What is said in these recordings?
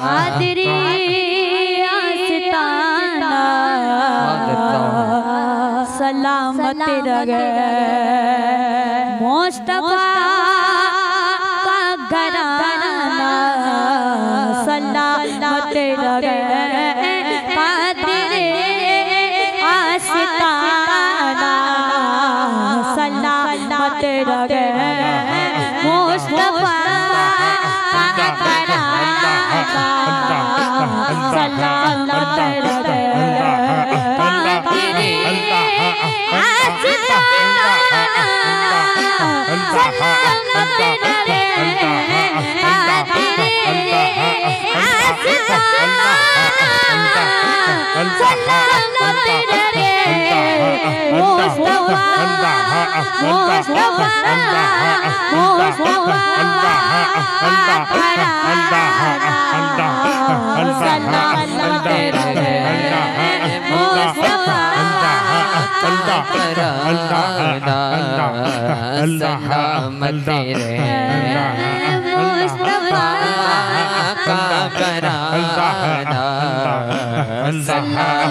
आदरी सलामत रगे। मुस्तफ़ा सलामत रगे कादरे सलामत रहे मुस्तफ़ा का कराना सलामत जहाँ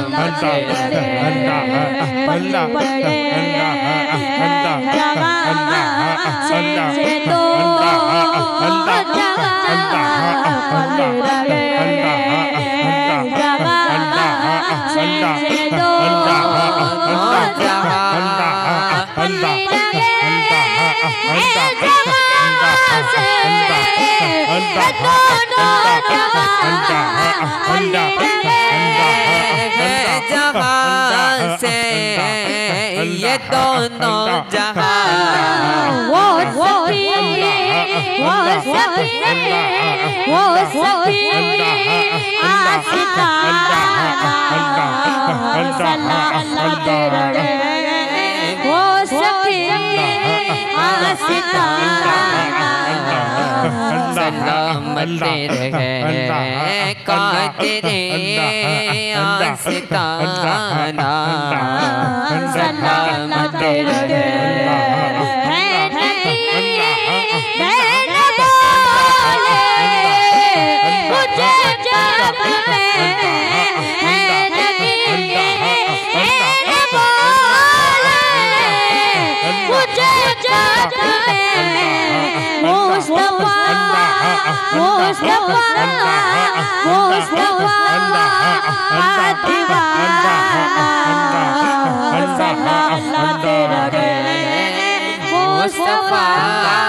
दोनों जहाँ वो सखी वो सखी वो सखी आशिका सलामत रहे वो सखी आशिका सलामत रहे कातरे आस्ताना सलामत रहे मुस्तफ़ा का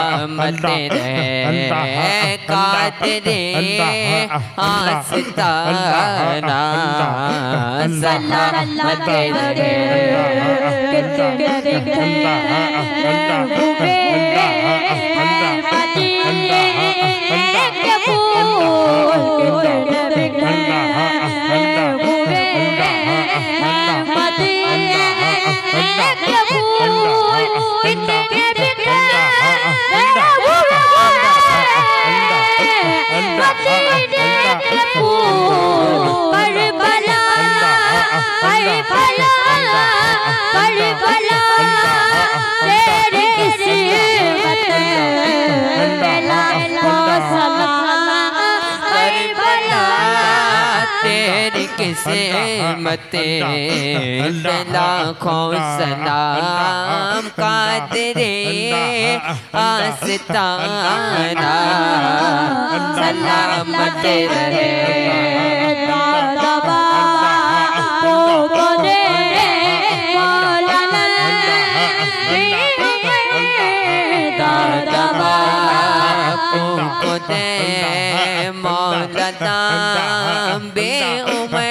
रहे तेरी किस्मत लाखों सलाम कादरे आस्ताना सलामत रहे को मौलदा बे उमर